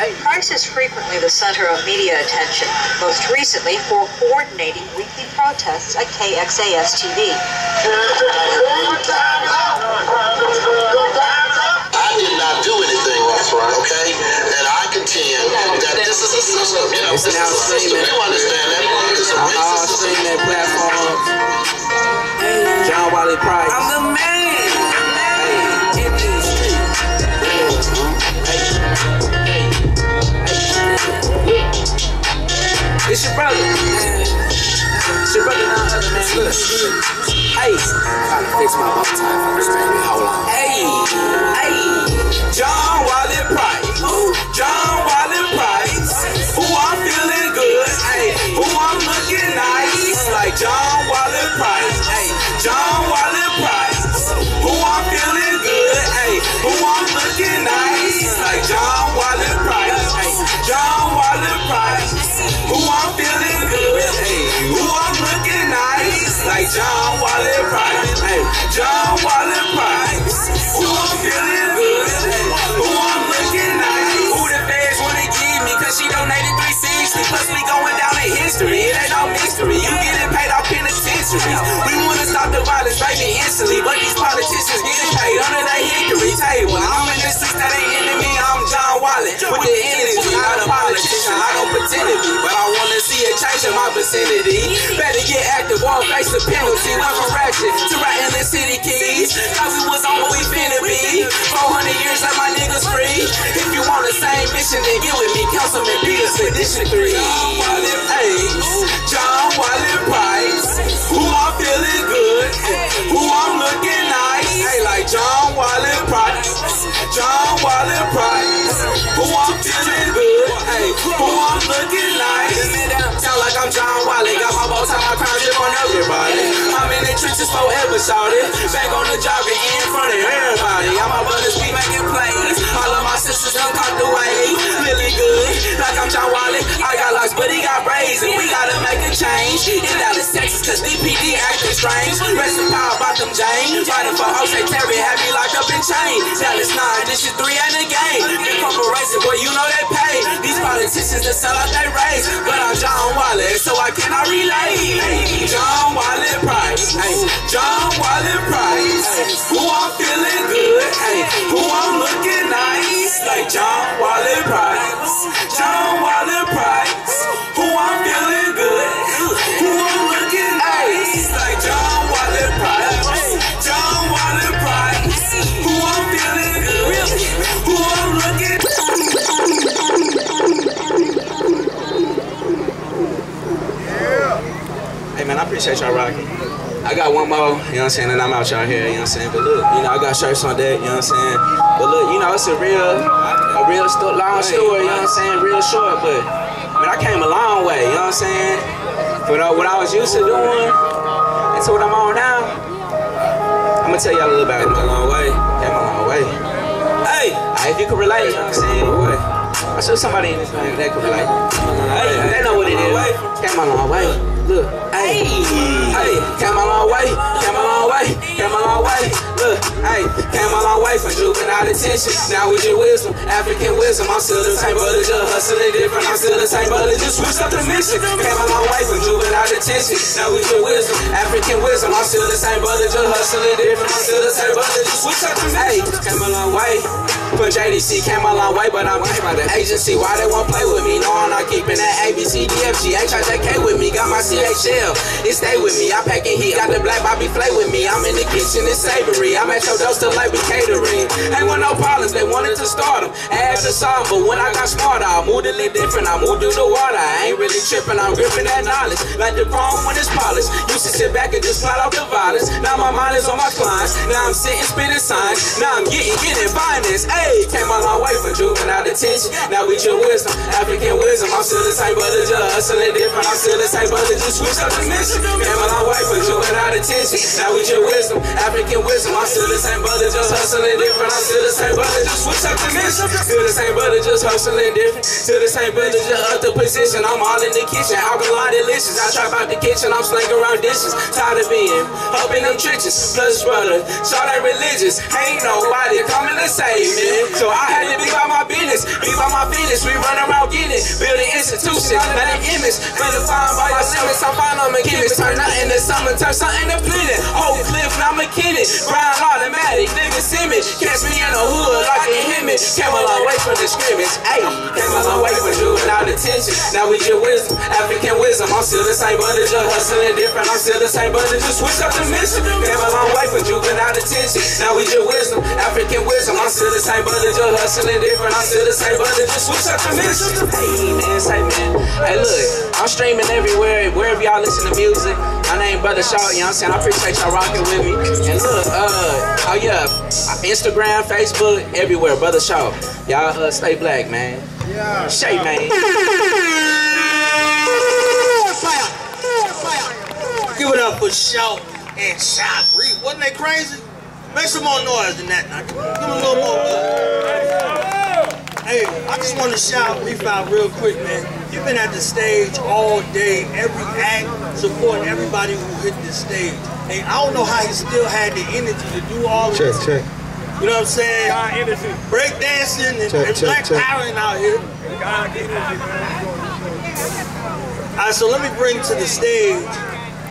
Price is frequently the center of media attention, most recently for coordinating weekly protests at KXAS TV. I did not do anything wrong, okay? And I contend that this is a system. You know, this is now a system. streaming. You Hey, trying to fix my tie first. Hold on. Hey, hey. John John Wiley Price. Who I'm feeling good. Who I'm looking nice. Who the feds wanna give me? Cause she donated 360. Plus we going down in history. It ain't no mystery. You getting paid off penitentiaries. We wanna stop the violence, baby, instantly. But these politicians getting paid under that hickory table. I'm in the streets that ain't me. I'm John Wallet. With the energy, not a politician. I don't pretend to be. But I wanna see a change in my vicinity. Better get active or face the penalty. Went from 63. John Wallet Ace, John Wallet Price. Who I'm feeling good, who I'm looking nice. Hey, like John Wallet Price, John Wallet Price. Who I'm feeling good, hey, who I'm looking nice. Sound like I'm John Wallet, got my bow tie, my crown, drip on everybody. I'm in the trenches forever, shouted. Back on the job and in front of everybody. All my brothers be making plays. All of my sisters done caught the wave. Feeling good, like I'm John Wallet. Strange. Rest in power Botham Jean. Fighting for O'Shae Terry, had me locked up in chains. Dallas 9, this shit 3 ain't a game. The corporation, boy, you know they pay. These politicians that sell out they race. But I'm John Wallace, so I cannot relate. Appreciate y'all rocking. I got one more, you know what I'm saying, and I'm out y'all here, you know what I'm saying? But look, you know, I got shirts on deck, you know what I'm saying? But look, you know, it's a real, a real sto- long story, you know what I'm saying? Real short, but man, I came a long way, you know what I'm saying? But uh, what I was used to doing, and to what I'm on now, I'm gonna tell y'all a little about it. Came a long way, came a long way. Hey, if you can relate, you know what I'm saying? I saw somebody in this thing that could relate. Hey, they know what it is. Came a long way. Look, hey, hey, came a long way, came a long way, came a long way. Look, hey, came a long way from juvenile detention. Now with your wisdom, African wisdom, I'm still the same, brother, just hustling different. I'm still the same, brother, just switched up the mission. Came a long way from juvenile detention. Now with your wisdom, African wisdom, I'm still the same, brother, just hustling different. I'm still the same, brother, just switched up the mission. Hey, came a long way. From JDC came a long way, but I'm came by the agency. Why they won't play with me? No, I'm not keeping that ABC, DFG, HIJK with me. Got my CHL, it stay with me. I pack and heat, got the black Bobby Flay with me. I'm in the kitchen, it's savory. I'm at your door still like we catering. Ain't want no problems, they wanted to start them. Add to solve, but when I got smarter, I moved a little different. I moved through the water. I ain't really tripping, I'm gripping that knowledge. Like the chrome when it's polished. Used to sit back and just plot out the violence. Now my mind is on my clients. Now I'm sitting, spitting signs. Now I'm getting, getting finance. Hey, came a long way from juvenile detention. Now we your wisdom, African wisdom. I'm still the same, it's just hustling different. I'm still the same, it just switch up the mission. Came a long way from juvenile detention. Now we your wisdom, African wisdom. I'm still the same, it's just hustling different. I'm still the same, it just switch up the mission. Still the same, it just hustling different. Still the same brother, just other position. I'm all in the kitchen, alkaline delicious. I trap out the kitchen, I'm slinging around dishes. Tired of being up in them trenches. Plus brother, shout out religious. Ain't nobody coming to save me. So I had to be by my business, be by my business. We run around getting it, building institutions, not an image. Find by your limits, I'm fine on McKinnis. Turn nothing to summer, turn something to plenty. Whole cliff, now McKinnon. Grind automatic, nigga see me. Catch me in the hood like a himmy. Came a long way from the scrimmage. Ayy, came a long way from juvenile detention. Now we get wisdom, African wisdom. I'm still the same, it's just hustling different. I'm still the same, it's just switch up the mission. Came a long way from juvenile detention. Now we get wisdom, African wisdom. I'm still the same, it's just hustling different. I'm still the same, it's just switch up the mission. Hey man, say man. Hey look, I'm streaming everywhere, wherever y'all listen to music. My name Brother Shaw, you know what I'm saying? I appreciate y'all rocking with me. And look, uh, oh yeah, Instagram, Facebook, everywhere, Brother Shaw. Y'all uh, stay black, man. Yeah. Shay, man. Give it up for Shout and Shout. Reed. Wasn't they crazy? Make some more noise than that. Now. Give them a little more love. Hey, I just want to shout Reef out real quick, man. You've been at the stage all day, every act, supporting everybody who hit the stage. Hey, I don't know how he still had the energy to do all of Check, this. check. You know what I'm saying? Break dancing and, Check, and check, black check. powering out here. All right, so let me bring to the stage